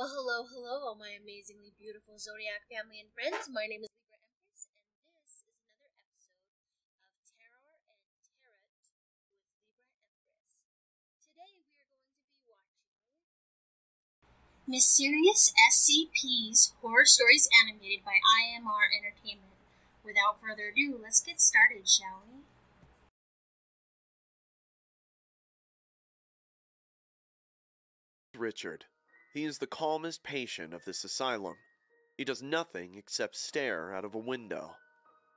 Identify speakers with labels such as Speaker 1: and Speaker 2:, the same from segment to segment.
Speaker 1: Well, hello, hello, all my amazingly beautiful Zodiac family and friends. My name is Libra Empress, and this is another episode of Terror and Tarot with Libra Empress. Today we are going to be watching Mysterious SCPs Horror Stories Animated by IMR Entertainment. Without further ado, let's get started, shall we?
Speaker 2: Richard. He is the calmest patient of this asylum. He does nothing except stare out of a window.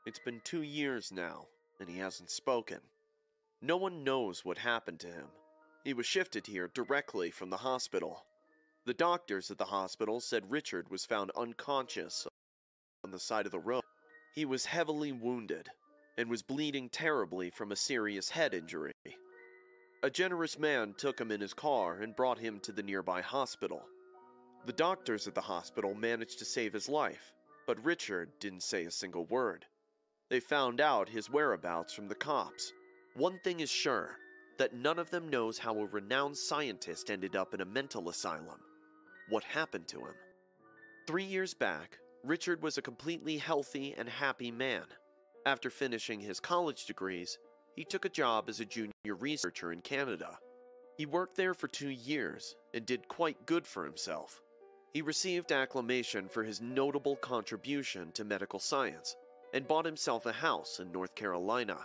Speaker 2: It's been two years now, and he hasn't spoken. No one knows what happened to him. He was shifted here directly from the hospital. The doctors at the hospital said Richard was found unconscious on the side of the road. He was heavily wounded and was bleeding terribly from a serious head injury. A generous man took him in his car and brought him to the nearby hospital. The doctors at the hospital managed to save his life, but Richard didn't say a single word. They found out his whereabouts from the cops. One thing is sure that none of them knows how a renowned scientist ended up in a mental asylum. What happened to him? Three years back, Richard was a completely healthy and happy man. After finishing his college degrees, he took a job as a junior researcher in Canada. He worked there for two years and did quite good for himself. He received acclamation for his notable contribution to medical science and bought himself a house in North Carolina.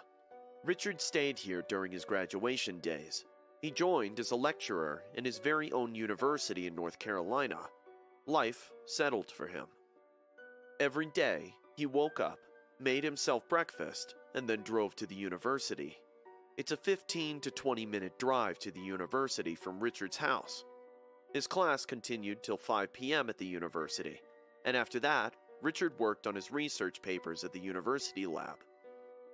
Speaker 2: Richard stayed here during his graduation days. He joined as a lecturer in his very own university in North Carolina. Life settled for him. Every day, he woke up, made himself breakfast, and then drove to the university. It's a 15 to 20 minute drive to the university from Richard's house. His class continued till 5 p.m. at the university, and after that, Richard worked on his research papers at the university lab.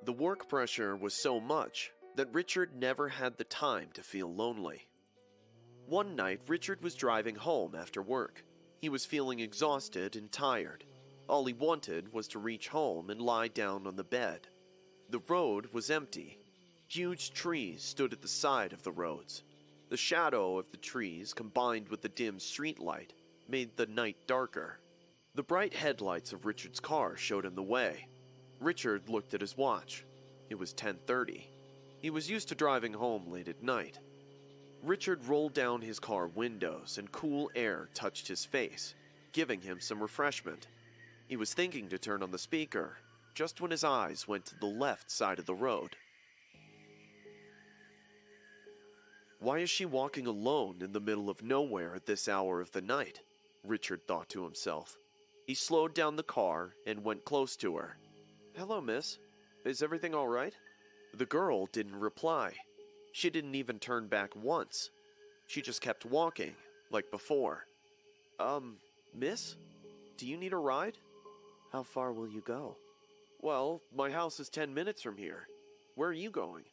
Speaker 2: The work pressure was so much that Richard never had the time to feel lonely. One night, Richard was driving home after work. He was feeling exhausted and tired. All he wanted was to reach home and lie down on the bed. The road was empty. Huge trees stood at the side of the roads. The shadow of the trees, combined with the dim streetlight, made the night darker. The bright headlights of Richard's car showed him the way. Richard looked at his watch. It was 10:30. He was used to driving home late at night. Richard rolled down his car windows and cool air touched his face, giving him some refreshment. He was thinking to turn on the speaker just when his eyes went to the left side of the road. Why is she walking alone in the middle of nowhere at this hour of the night? Richard thought to himself. He slowed down the car and went close to her. Hello, miss. Is everything all right? The girl didn't reply. She didn't even turn back once. She just kept walking, like before. Um, miss? Do you need a ride? How far will you go? Well, my house is ten minutes from here. Where are you going?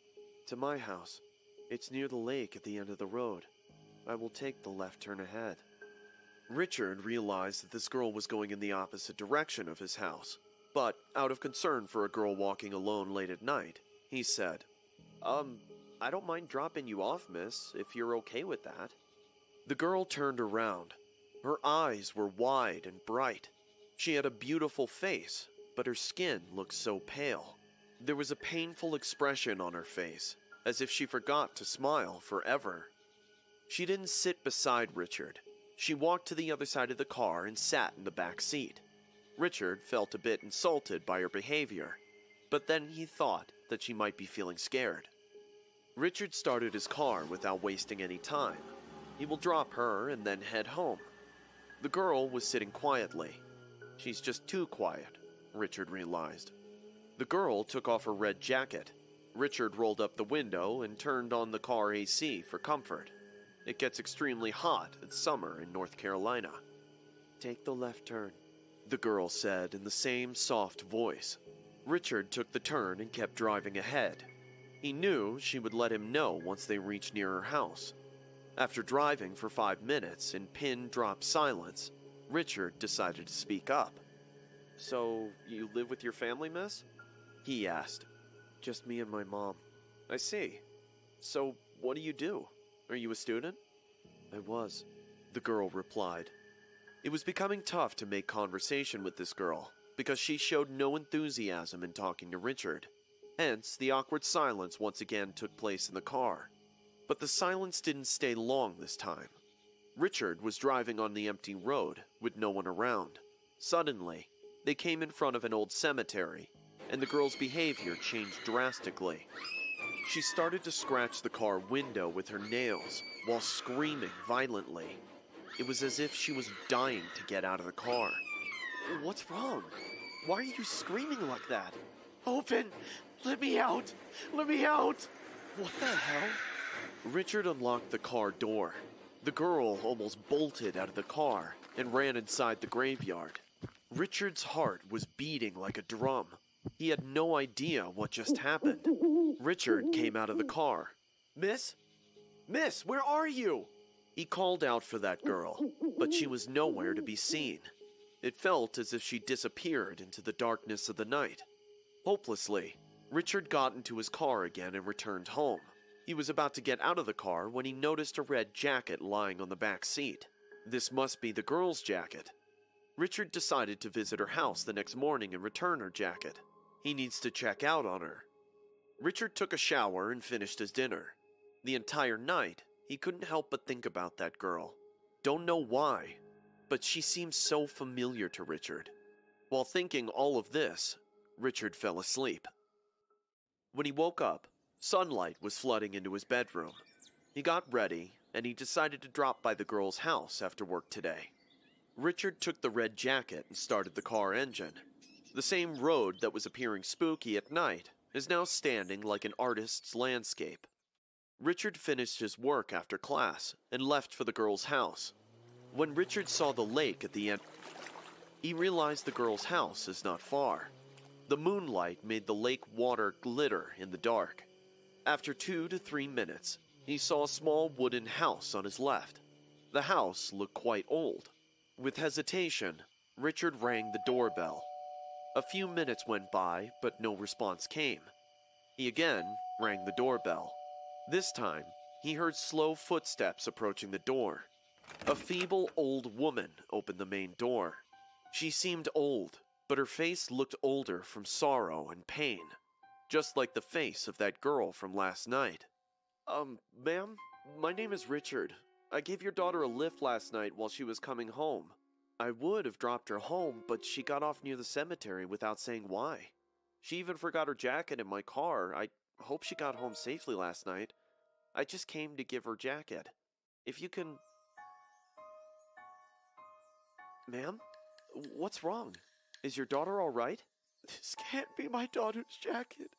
Speaker 2: To my house. It's near the lake at the end of the road. I will take the left turn ahead. Richard realized that this girl was going in the opposite direction of his house, but out of concern for a girl walking alone late at night, he said, Um, I don't mind dropping you off, miss, if you're okay with that. The girl turned around. Her eyes were wide and bright. She had a beautiful face, but her skin looked so pale. There was a painful expression on her face, as if she forgot to smile forever. She didn't sit beside Richard. She walked to the other side of the car and sat in the back seat. Richard felt a bit insulted by her behavior, but then he thought that she might be feeling scared. Richard started his car without wasting any time. He will drop her and then head home. The girl was sitting quietly. She's just too quiet, Richard realized. The girl took off her red jacket. Richard rolled up the window and turned on the car AC for comfort. It gets extremely hot in summer in North Carolina. Take the left turn, the girl said in the same soft voice. Richard took the turn and kept driving ahead. He knew she would let him know once they reached near her house. After driving for five minutes in pin drop silence, Richard decided to speak up. So, you live with your family, miss? He asked. Just me and my mom. I see. So, what do you do? Are you a student? I was, the girl replied. It was becoming tough to make conversation with this girl because she showed no enthusiasm in talking to Richard. Hence, the awkward silence once again took place in the car. But the silence didn't stay long this time. Richard was driving on the empty road with no one around. Suddenly, they came in front of an old cemetery, and the girl's behavior changed drastically. She started to scratch the car window with her nails while screaming violently. It was as if she was dying to get out of the car. What's wrong? Why are you screaming like that? Open! Let me out! Let me out! What the hell? Richard unlocked the car door. The girl almost bolted out of the car and ran inside the graveyard. Richard's heart was beating like a drum. He had no idea what just happened. Richard came out of the car. Miss? Miss, where are you? He called out for that girl, but she was nowhere to be seen. It felt as if she disappeared into the darkness of the night. Hopelessly, Richard got into his car again and returned home. He was about to get out of the car when he noticed a red jacket lying on the back seat. This must be the girl's jacket. Richard decided to visit her house the next morning and return her jacket. He needs to check out on her. Richard took a shower and finished his dinner. The entire night, he couldn't help but think about that girl. Don't know why, but she seemed so familiar to Richard. While thinking all of this, Richard fell asleep. When he woke up, sunlight was flooding into his bedroom. He got ready and he decided to drop by the girl's house after work today. Richard took the red jacket and started the car engine. The same road that was appearing spooky at night is now standing like an artist's landscape. Richard finished his work after class and left for the girl's house. When Richard saw the lake at the end, he realized the girl's house is not far. The moonlight made the lake water glitter in the dark. After two to three minutes, he saw a small wooden house on his left. The house looked quite old. With hesitation, Richard rang the doorbell. A few minutes went by, but no response came. He again rang the doorbell. This time, he heard slow footsteps approaching the door. A feeble old woman opened the main door. She seemed old, but her face looked older from sorrow and pain, just like the face of that girl from last night. Um, ma'am, my name is Richard. I gave your daughter a lift last night while she was coming home. I would have dropped her home, but she got off near the cemetery without saying why. She even forgot her jacket in my car. I hope she got home safely last night. I just came to give her jacket. If you can. Ma'am? What's wrong? Is your daughter alright? This can't be my daughter's jacket.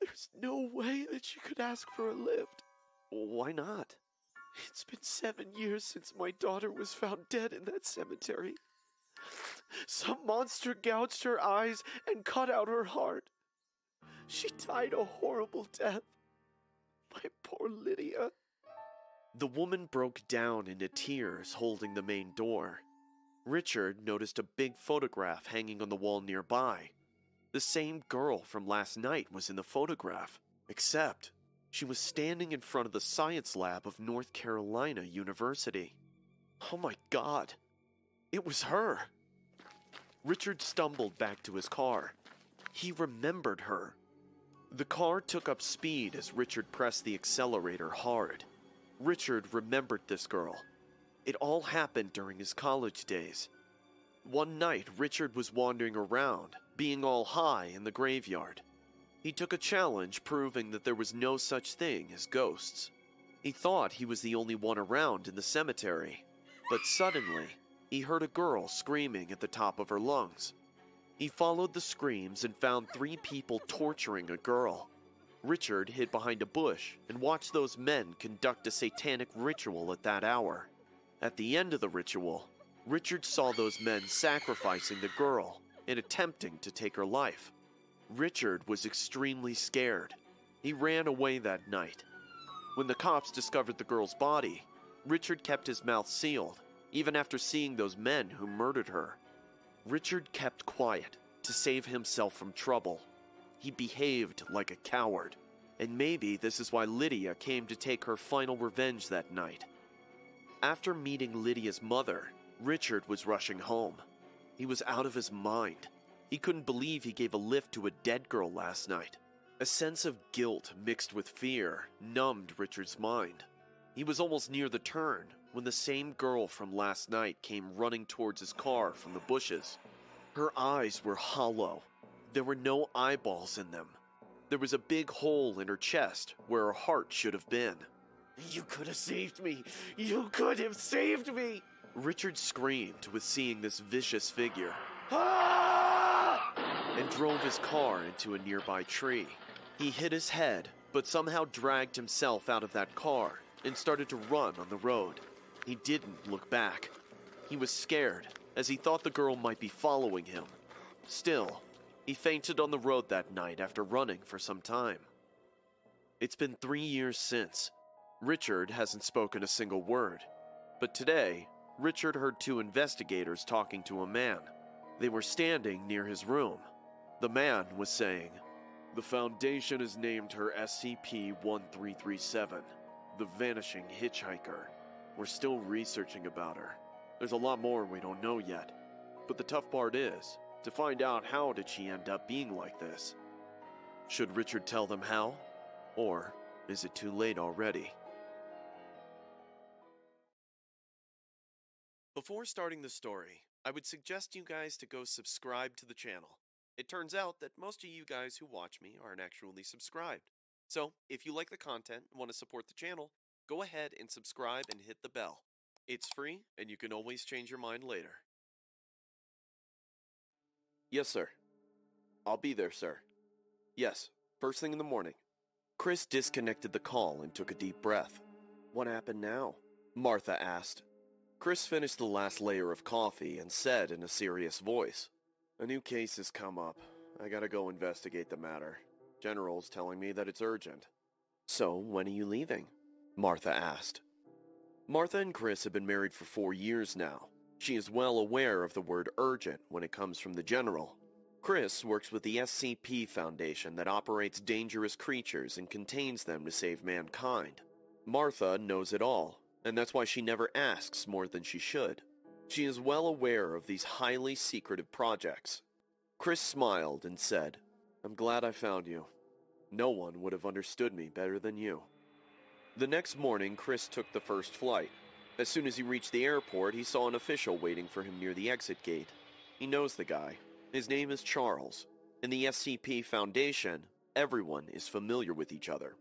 Speaker 2: There's no way that she could ask for a lift. Why not? It's been seven years since my daughter was found dead in that cemetery. Some monster gouged her eyes and cut out her heart. She died a horrible death. My poor Lydia. The woman broke down into tears, holding the main door. Richard noticed a big photograph hanging on the wall nearby. The same girl from last night was in the photograph, except she was standing in front of the science lab of North Carolina University. Oh my god, it was her! Richard stumbled back to his car. He remembered her. The car took up speed as Richard pressed the accelerator hard. Richard remembered this girl. It all happened during his college days. One night, Richard was wandering around, being all high in the graveyard. He took a challenge proving that there was no such thing as ghosts. He thought he was the only one around in the cemetery, but suddenly, he heard a girl screaming at the top of her lungs. He followed the screams and found three people torturing a girl. Richard hid behind a bush and watched those men conduct a satanic ritual at that hour. At the end of the ritual, Richard saw those men sacrificing the girl and attempting to take her life. Richard was extremely scared. He ran away that night. When the cops discovered the girl's body, Richard kept his mouth sealed, even after seeing those men who murdered her. Richard kept quiet to save himself from trouble. He behaved like a coward, and maybe this is why Lydia came to take her final revenge that night. After meeting Lydia's mother, Richard was rushing home. He was out of his mind. He couldn't believe he gave a lift to a dead girl last night. A sense of guilt mixed with fear numbed Richard's mind. He was almost near the turn when the same girl from last night came running towards his car from the bushes. Her eyes were hollow. There were no eyeballs in them. There was a big hole in her chest where her heart should have been. You could have saved me! You could have saved me! Richard screamed with seeing this vicious figure. Ah! And drove his car into a nearby tree. He hit his head, but somehow dragged himself out of that car and started to run on the road. He didn't look back. He was scared, as he thought the girl might be following him. Still, he fainted on the road that night after running for some time. It's been three years since. Richard hasn't spoken a single word. But today, Richard heard two investigators talking to a man. They were standing near his room. The man was saying, The Foundation has named her SCP 1337, the Vanishing Hitchhiker. We're still researching about her. There's a lot more we don't know yet. But the tough part is to find out how did she end up being like this. Should Richard tell them how? Or is it too late already? Before starting the story, I would suggest you guys to go subscribe to the channel. It turns out that most of you guys who watch me aren't actually subscribed. So, if you like the content and want to support the channel, go ahead and subscribe and hit the bell. It's free, and you can always change your mind later. Yes, sir. I'll be there, sir. Yes, first thing in the morning. Chris disconnected the call and took a deep breath. What happened now? Martha asked. Chris finished the last layer of coffee and said in a serious voice, A new case has come up. I gotta go investigate the matter. General's telling me that it's urgent. So, when are you leaving? Martha asked. Martha and Chris have been married for four years now. She is well aware of the word urgent when it comes from the General. Chris works with the SCP Foundation that operates dangerous creatures and contains them to save mankind. Martha knows it all, and that's why she never asks more than she should. She is well aware of these highly secretive projects. Chris smiled and said, I'm glad I found you. No one would have understood me better than you. The next morning, Chris took the first flight. As soon as he reached the airport, he saw an official waiting for him near the exit gate. He knows the guy. His name is Charles. In the SCP Foundation, everyone is familiar with each other.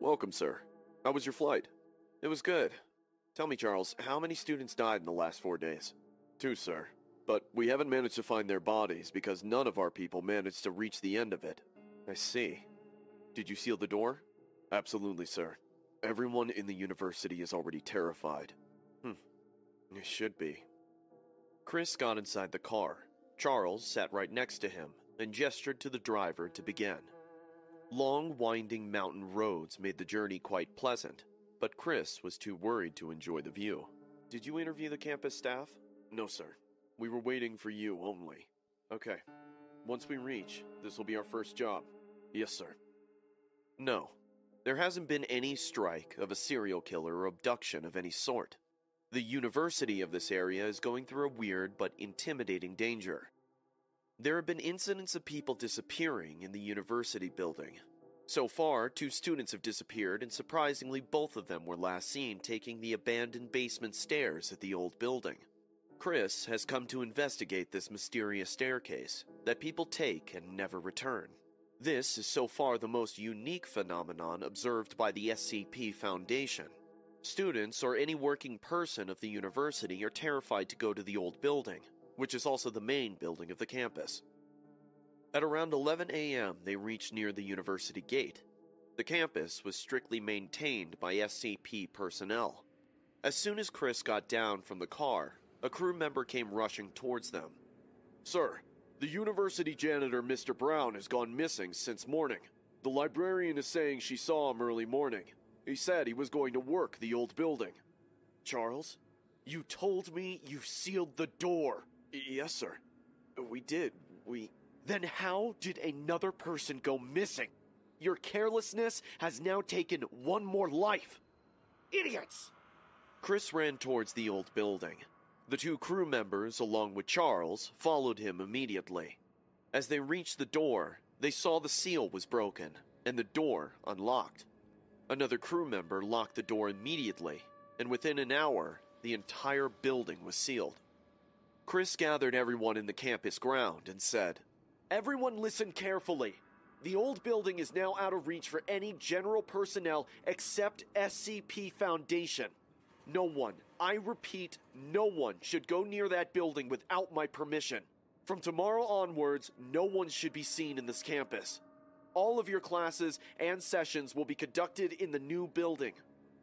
Speaker 2: Welcome, sir. How was your flight? It was good. Tell me, Charles, how many students died in the last four days? Two, sir. But we haven't managed to find their bodies because none of our people managed to reach the end of it. I see. Did you seal the door? Absolutely, sir. Everyone in the university is already terrified. Hmm. It should be. Chris got inside the car. Charles sat right next to him and gestured to the driver to begin. Long, winding mountain roads made the journey quite pleasant, but Chris was too worried to enjoy the view. Did you interview the campus staff? No, sir. We were waiting for you only. Okay. Once we reach, this will be our first job. Yes, sir. No. There hasn't been any strike of a serial killer or abduction of any sort. The university of this area is going through a weird but intimidating danger. There have been incidents of people disappearing in the university building, so far, two students have disappeared, and surprisingly, both of them were last seen taking the abandoned basement stairs at the old building. Chris has come to investigate this mysterious staircase that people take and never return. This is so far the most unique phenomenon observed by the SCP Foundation. Students or any working person of the university are terrified to go to the old building, which is also the main building of the campus. At around 11 a.m., they reached near the university gate. The campus was strictly maintained by SCP personnel. As soon as Chris got down from the car, a crew member came rushing towards them. Sir, the university janitor, Mr. Brown, has gone missing since morning. The librarian is saying she saw him early morning. He said he was going to work the old building. Charles, you told me you sealed the door. yes, sir. We did. We. Then how did another person go missing? Your carelessness has now taken one more life. Idiots! Chris ran towards the old building. The two crew members, along with Charles, followed him immediately. As they reached the door, they saw the seal was broken and the door unlocked. Another crew member locked the door immediately, and within an hour, the entire building was sealed. Chris gathered everyone in the campus ground and said, Everyone listen carefully. The old building is now out of reach for any general personnel except SCP Foundation. No one, I repeat, no one should go near that building without my permission. From tomorrow onwards, no one should be seen in this campus. All of your classes and sessions will be conducted in the new building.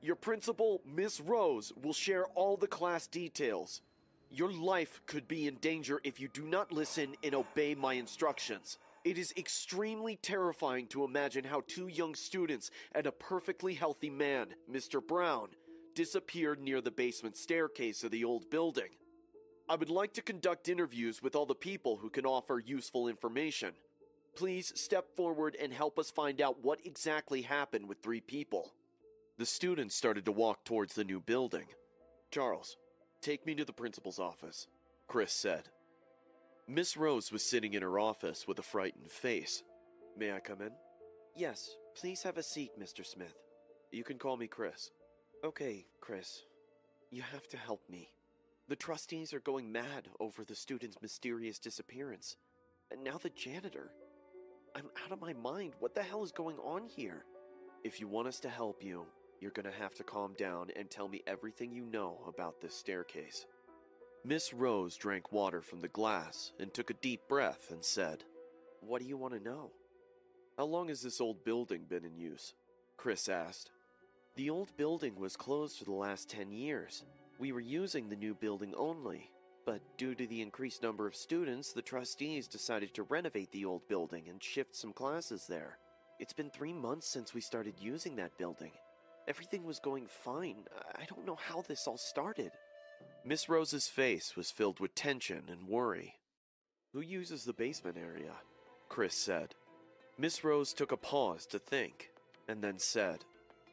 Speaker 2: Your principal, Miss Rose, will share all the class details. Your life could be in danger if you do not listen and obey my instructions. It is extremely terrifying to imagine how two young students and a perfectly healthy man, Mr. Brown, disappeared near the basement staircase of the old building. I would like to conduct interviews with all the people who can offer useful information. Please step forward and help us find out what exactly happened with three people. The students started to walk towards the new building. Charles, take me to the principal's office, Chris said. Miss Rose was sitting in her office with a frightened face. May I come in? Yes, please have a seat, Mr. Smith. You can call me Chris. Okay, Chris. You have to help me. The trustees are going mad over the student's mysterious disappearance. And now the janitor. I'm out of my mind. What the hell is going on here? If you want us to help you, you're gonna have to calm down and tell me everything you know about this staircase. Miss Rose drank water from the glass and took a deep breath and said, What do you want to know? How long has this old building been in use? Chris asked. The old building was closed for the last 10 years. We were using the new building only, but due to the increased number of students, the trustees decided to renovate the old building and shift some classes there. It's been three months since we started using that building. Everything was going fine. I don't know how this all started. Miss Rose's face was filled with tension and worry. Who uses the basement area? Chris said. Miss Rose took a pause to think, and then said,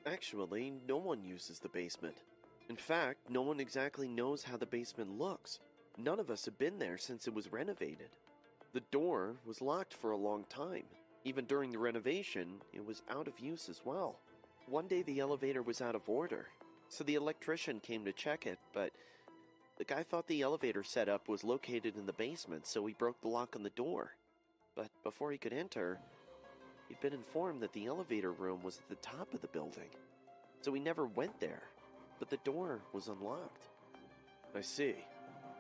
Speaker 2: Actually, no one uses the basement. In fact, no one exactly knows how the basement looks. None of us have been there since it was renovated. The door was locked for a long time. Even during the renovation, it was out of use as well. One day the elevator was out of order, so the electrician came to check it, but the guy thought the elevator setup was located in the basement, so he broke the lock on the door. But before he could enter, he'd been informed that the elevator room was at the top of the building, so he never went there but the door was unlocked. I see,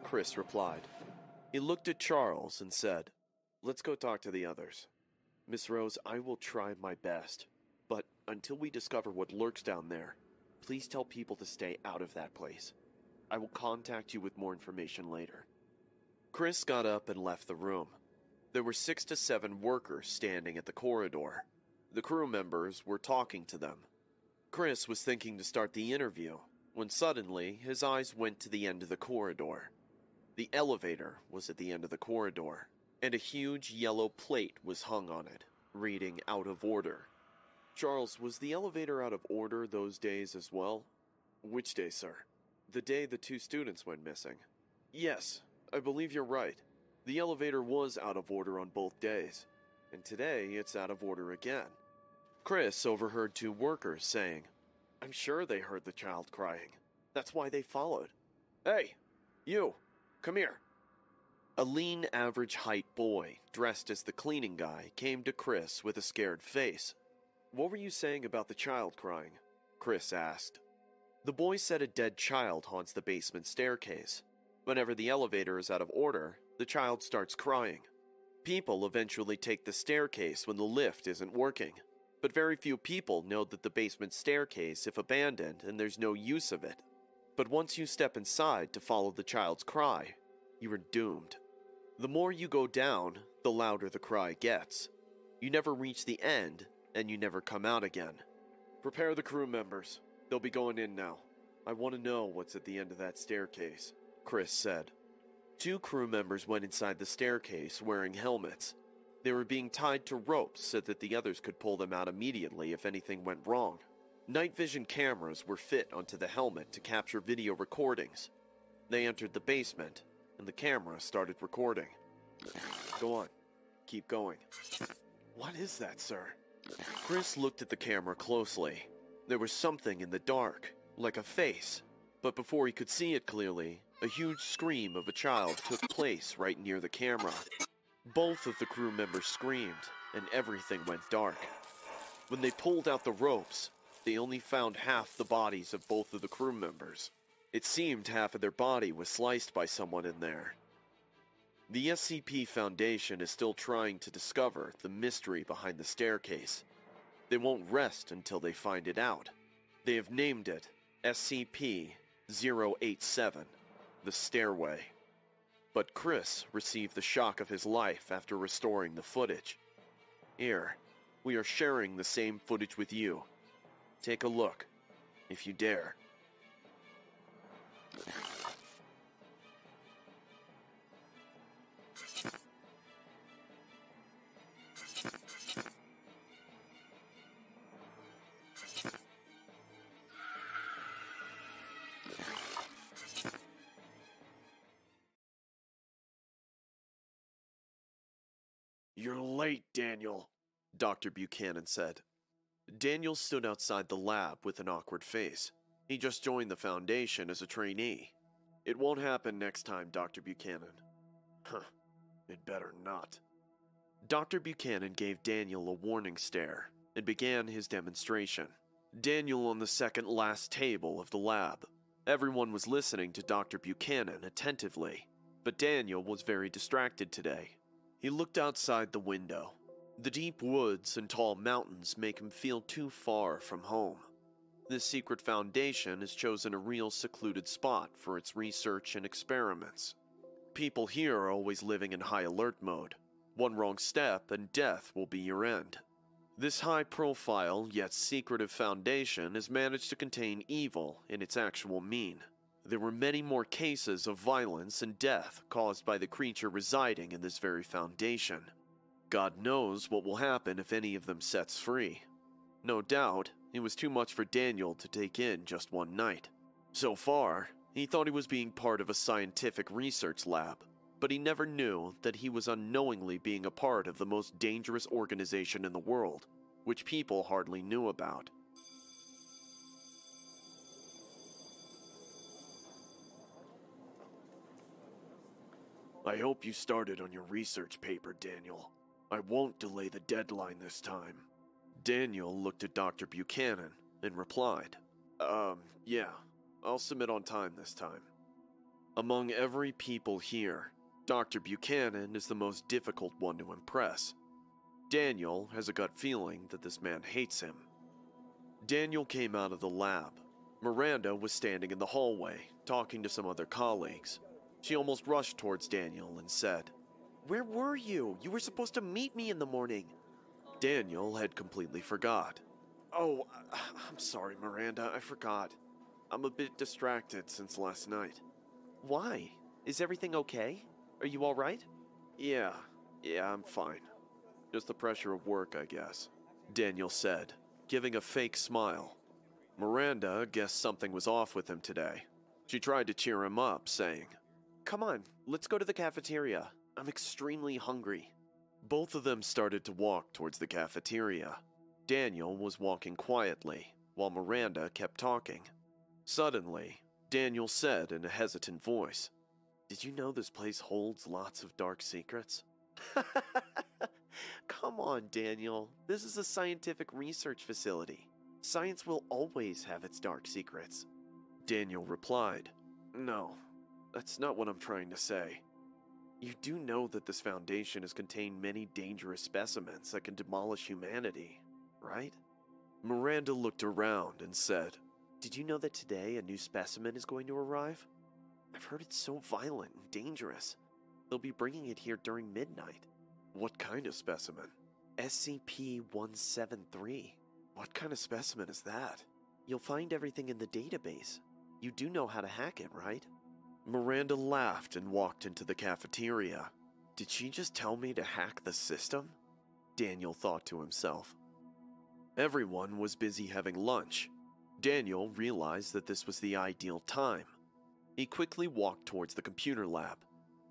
Speaker 2: Chris replied. He looked at Charles and said, Let's go talk to the others. Miss Rose, I will try my best, until we discover what lurks down there, please tell people to stay out of that place. I will contact you with more information later. Chris got up and left the room. There were six to seven workers standing at the corridor. The crew members were talking to them. Chris was thinking to start the interview when suddenly his eyes went to the end of the corridor. The elevator was at the end of the corridor, and a huge yellow plate was hung on it, reading out of order. Charles, was the elevator out of order those days as well? Which day, sir? The day the two students went missing. Yes, I believe you're right. The elevator was out of order on both days, and today it's out of order again. Chris overheard two workers saying, I'm sure they heard the child crying. That's why they followed. Hey, you, come here. A lean, average height boy, dressed as the cleaning guy, came to Chris with a scared face. What were you saying about the child crying? Chris asked. The boy said a dead child haunts the basement staircase. Whenever the elevator is out of order, the child starts crying. People eventually take the staircase when the lift isn't working but very few people know that the basement staircase if abandoned and there's no use of it. But once you step inside to follow the child's cry, you are doomed. The more you go down, the louder the cry gets. You never reach the end, and you never come out again. Prepare the crew members. They'll be going in now. I want to know what's at the end of that staircase, Chris said. Two crew members went inside the staircase wearing helmets. They were being tied to ropes so that the others could pull them out immediately if anything went wrong. Night vision cameras were fit onto the helmet to capture video recordings. They entered the basement, and the camera started recording. Go on. Keep going. What is that, sir? Chris looked at the camera closely. There was something in the dark, like a face. But before he could see it clearly, a huge scream of a child took place right near the camera. Both of the crew members screamed, and everything went dark. When they pulled out the ropes, they only found half the bodies of both of the crew members. It seemed half of their body was sliced by someone in there. The SCP Foundation is still trying to discover the mystery behind the staircase. They won't rest until they find it out. They have named it SCP 087, the stairway. But Chris received the shock of his life after restoring the footage. Here, we are sharing the same footage with you. Take a look, if you dare. Daniel, Dr. Buchanan said. Daniel stood outside the lab with an awkward face. He just joined the Foundation as a trainee. It won't happen next time, Dr. Buchanan. Huh, it better not. Dr. Buchanan gave Daniel a warning stare and began his demonstration. Daniel on the second last table of the lab. Everyone was listening to Dr. Buchanan attentively, but Daniel was very distracted today. He looked outside the window. The deep woods and tall mountains make him feel too far from home. This secret foundation has chosen a real secluded spot for its research and experiments. People here are always living in high alert mode. One wrong step and death will be your end. This high profile yet secretive foundation has managed to contain evil in its actual mean. There were many more cases of violence and death caused by the creature residing in this very foundation. God knows what will happen if any of them sets free. No doubt, it was too much for Daniel to take in just one night. So far, he thought he was being part of a scientific research lab, but he never knew that he was unknowingly being a part of the most dangerous organization in the world, which people hardly knew about. I hope you started on your research paper, Daniel. I won't delay the deadline this time. Daniel looked at Dr. Buchanan and replied, Um, yeah, I'll submit on time this time. Among every people here, Dr. Buchanan is the most difficult one to impress. Daniel has a gut feeling that this man hates him. Daniel came out of the lab. Miranda was standing in the hallway, talking to some other colleagues. She almost rushed towards Daniel and said, Where were you? You were supposed to meet me in the morning. Daniel had completely forgot. Oh, I'm sorry, Miranda, I forgot. I'm a bit distracted since last night. Why? Is everything okay? Are you alright? Yeah, yeah, I'm fine. Just the pressure of work, I guess. Daniel said, giving a fake smile. Miranda guessed something was off with him today. She tried to cheer him up, saying, Come on, let's go to the cafeteria. I'm extremely hungry. Both of them started to walk towards the cafeteria. Daniel was walking quietly, while Miranda kept talking. Suddenly, Daniel said in a hesitant voice, Did you know this place holds lots of dark secrets? Come on, Daniel. This is a scientific research facility. Science will always have its dark secrets. Daniel replied, No, that's not what I'm trying to say. You do know that this foundation has contained many dangerous specimens that can demolish humanity, right? Miranda looked around and said, Did you know that today a new specimen is going to arrive? I've heard it's so violent and dangerous. They'll be bringing it here during midnight. What kind of specimen? SCP 173. What kind of specimen is that? You'll find everything in the database. You do know how to hack it, right? Miranda laughed and walked into the cafeteria. Did she just tell me to hack the system? Daniel thought to himself. Everyone was busy having lunch. Daniel realized that this was the ideal time. He quickly walked towards the computer lab.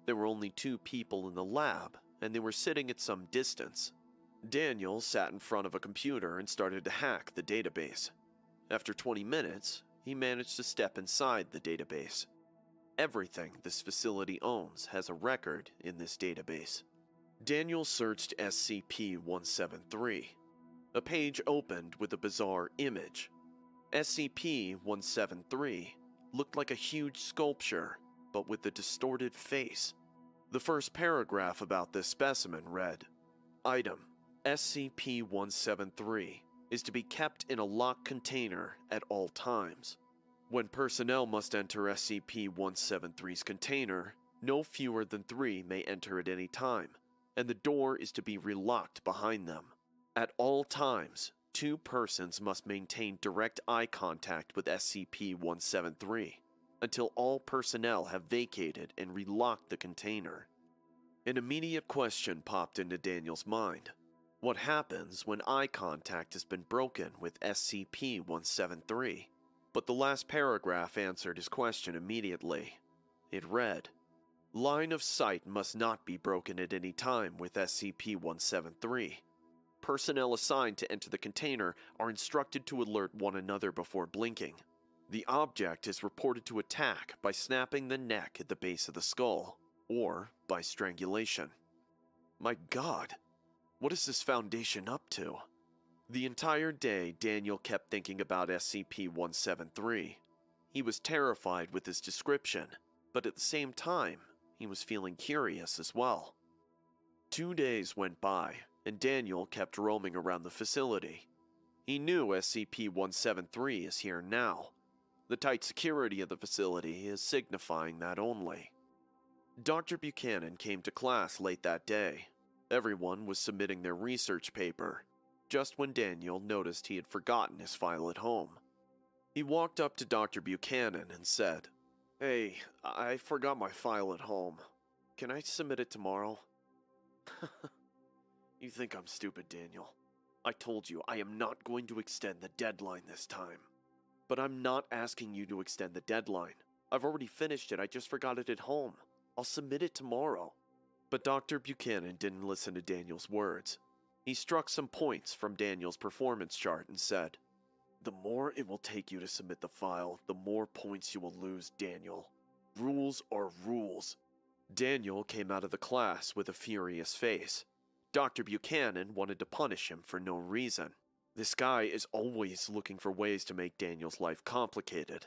Speaker 2: There were only two people in the lab, and they were sitting at some distance. Daniel sat in front of a computer and started to hack the database. After 20 minutes, he managed to step inside the database. Everything this facility owns has a record in this database. Daniel searched SCP 173. A page opened with a bizarre image. SCP 173 looked like a huge sculpture, but with a distorted face. The first paragraph about this specimen read Item SCP 173 is to be kept in a locked container at all times. When personnel must enter SCP 173's container, no fewer than three may enter at any time, and the door is to be relocked behind them. At all times, two persons must maintain direct eye contact with SCP 173 until all personnel have vacated and relocked the container. An immediate question popped into Daniel's mind. What happens when eye contact has been broken with SCP 173? But the last paragraph answered his question immediately. It read Line of sight must not be broken at any time with SCP 173. Personnel assigned to enter the container are instructed to alert one another before blinking. The object is reported to attack by snapping the neck at the base of the skull, or by strangulation. My god, what is this Foundation up to? The entire day, Daniel kept thinking about SCP 173. He was terrified with his description, but at the same time, he was feeling curious as well. Two days went by, and Daniel kept roaming around the facility. He knew SCP 173 is here now. The tight security of the facility is signifying that only. Dr. Buchanan came to class late that day. Everyone was submitting their research paper, just when Daniel noticed he had forgotten his file at home. He walked up to Dr. Buchanan and said, Hey, I forgot my file at home. Can I submit it tomorrow? you think I'm stupid, Daniel. I told you I am not going to extend the deadline this time. But I'm not asking you to extend the deadline. I've already finished it, I just forgot it at home. I'll submit it tomorrow. But Dr. Buchanan didn't listen to Daniel's words. He struck some points from Daniel's performance chart and said, The more it will take you to submit the file, the more points you will lose, Daniel. Rules are rules. Daniel came out of the class with a furious face. Dr. Buchanan wanted to punish him for no reason. This guy is always looking for ways to make Daniel's life complicated.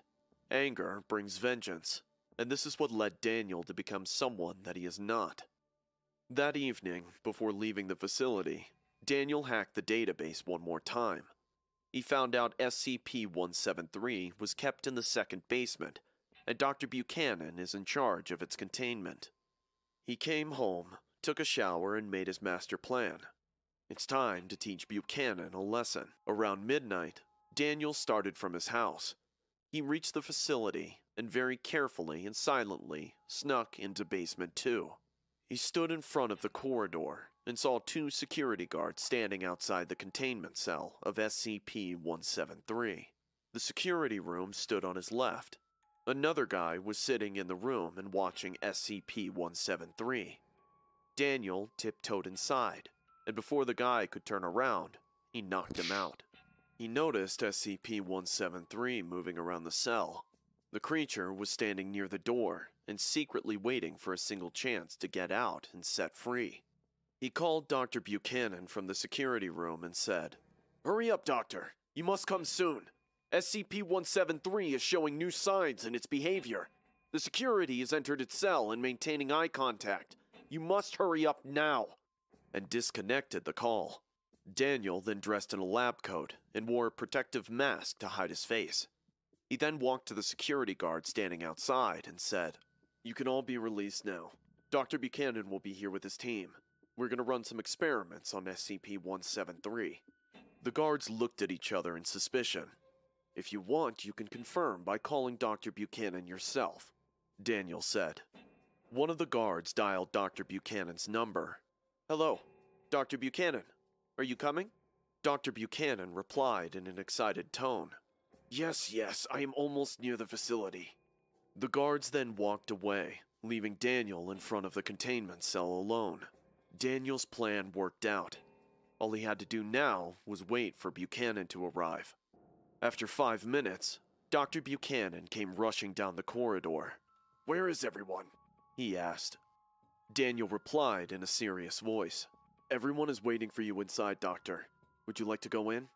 Speaker 2: Anger brings vengeance, and this is what led Daniel to become someone that he is not. That evening, before leaving the facility, Daniel hacked the database one more time. He found out SCP 173 was kept in the second basement, and Dr. Buchanan is in charge of its containment. He came home, took a shower, and made his master plan. It's time to teach Buchanan a lesson. Around midnight, Daniel started from his house. He reached the facility and very carefully and silently snuck into basement 2. He stood in front of the corridor and saw two security guards standing outside the containment cell of SCP 173. The security room stood on his left. Another guy was sitting in the room and watching SCP 173. Daniel tiptoed inside, and before the guy could turn around, he knocked him out. He noticed SCP 173 moving around the cell. The creature was standing near the door and secretly waiting for a single chance to get out and set free. He called Dr. Buchanan from the security room and said, Hurry up, Doctor. You must come soon. SCP 173 is showing new signs in its behavior. The security has entered its cell and maintaining eye contact. You must hurry up now. And disconnected the call. Daniel then dressed in a lab coat and wore a protective mask to hide his face. He then walked to the security guard standing outside and said, You can all be released now. Dr. Buchanan will be here with his team. We're going to run some experiments on SCP 173. The guards looked at each other in suspicion. If you want, you can confirm by calling Dr. Buchanan yourself, Daniel said. One of the guards dialed Dr. Buchanan's number. Hello, Dr. Buchanan. Are you coming? Dr. Buchanan replied in an excited tone. Yes, yes, I am almost near the facility. The guards then walked away, leaving Daniel in front of the containment cell alone. Daniel's plan worked out. All he had to do now was wait for Buchanan to arrive. After five minutes, Dr. Buchanan came rushing down the corridor. Where is everyone? he asked. Daniel replied in a serious voice. Everyone is waiting for you inside, Doctor. Would you like to go in?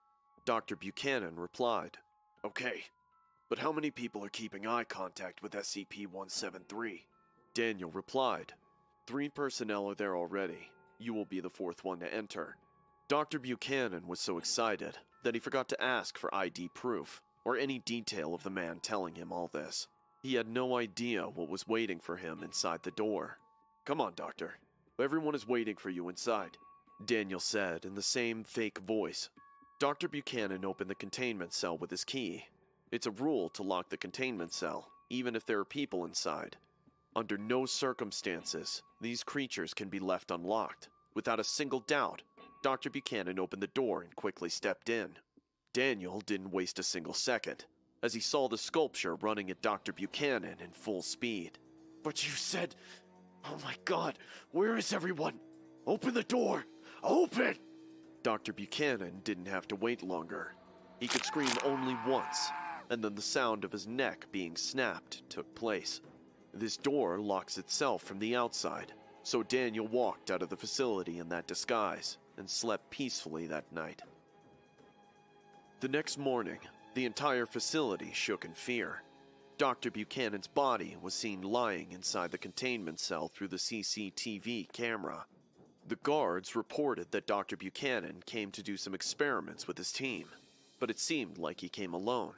Speaker 2: Dr. Buchanan replied. Okay, but how many people are keeping eye contact with SCP 173? Daniel replied. Three personnel are there already. You will be the fourth one to enter. Dr. Buchanan was so excited that he forgot to ask for ID proof or any detail of the man telling him all this. He had no idea what was waiting for him inside the door. Come on, Doctor. Everyone is waiting for you inside, Daniel said in the same fake voice. Dr. Buchanan opened the containment cell with his key. It's a rule to lock the containment cell, even if there are people inside. Under no circumstances, these creatures can be left unlocked. Without a single doubt, Dr. Buchanan opened the door and quickly stepped in. Daniel didn't waste a single second, as he saw the sculpture running at Dr. Buchanan in full speed. But you said. Oh my god, where is everyone? Open the door! Open! Dr. Buchanan didn't have to wait longer. He could scream only once, and then the sound of his neck being snapped took place. This door locks itself from the outside, so Daniel walked out of the facility in that disguise and slept peacefully that night. The next morning, the entire facility shook in fear. Dr. Buchanan's body was seen lying inside the containment cell through the CCTV camera. The guards reported that Dr. Buchanan came to do some experiments with his team, but it seemed like he came alone.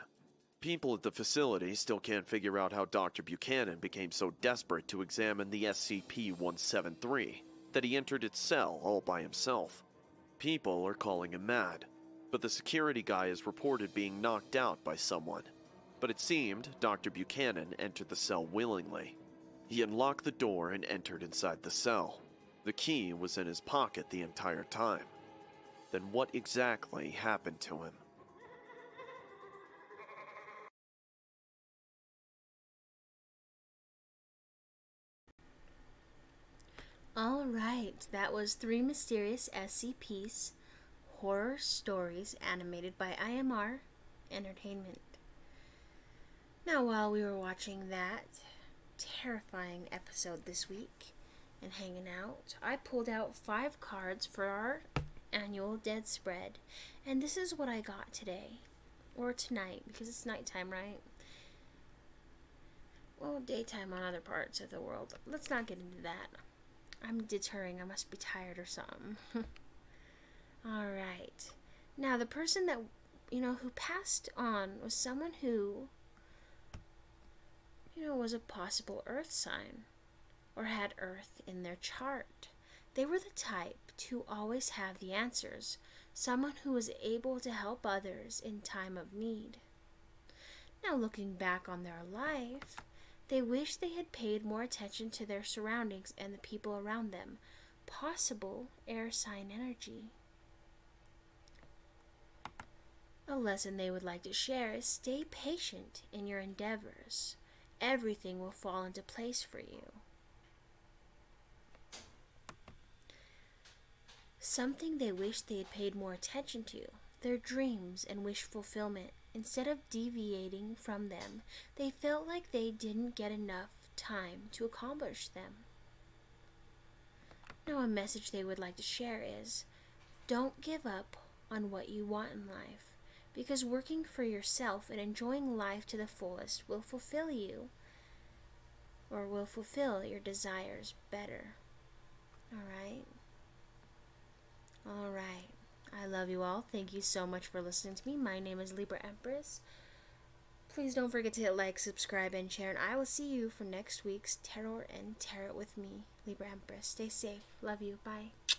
Speaker 2: People at the facility still can't figure out how Dr. Buchanan became so desperate to examine the SCP 173 that he entered its cell all by himself. People are calling him mad, but the security guy is reported being knocked out by someone. But it seemed Dr. Buchanan entered the cell willingly. He unlocked the door and entered inside the cell. The key was in his pocket the entire time. Then what exactly happened to him?
Speaker 1: All right, that was three mysterious SCPs horror stories animated by IMR Entertainment. Now, while we were watching that terrifying episode this week and hanging out, I pulled out five cards for our annual dead spread, and this is what I got today or tonight because it's nighttime, right? Well, daytime on other parts of the world. Let's not get into that. I'm deterring. I must be tired or something. All right. Now, the person that, you know, who passed on was someone who, you know, was a possible Earth sign or had Earth in their chart. They were the type to always have the answers, someone who was able to help others in time of need. Now, looking back on their life, they wish they had paid more attention to their surroundings and the people around them. Possible air sign energy. A lesson they would like to share is stay patient in your endeavors. Everything will fall into place for you. Something they wish they had paid more attention to their dreams and wish fulfillment. Instead of deviating from them, they felt like they didn't get enough time to accomplish them. Now, a message they would like to share is don't give up on what you want in life, because working for yourself and enjoying life to the fullest will fulfill you or will fulfill your desires better. Alright? Alright. I love you all. Thank you so much for listening to me. My name is Libra Empress. Please don't forget to hit like, subscribe, and share. And I will see you for next week's Terror and Tarot with me, Libra Empress. Stay safe. Love you. Bye.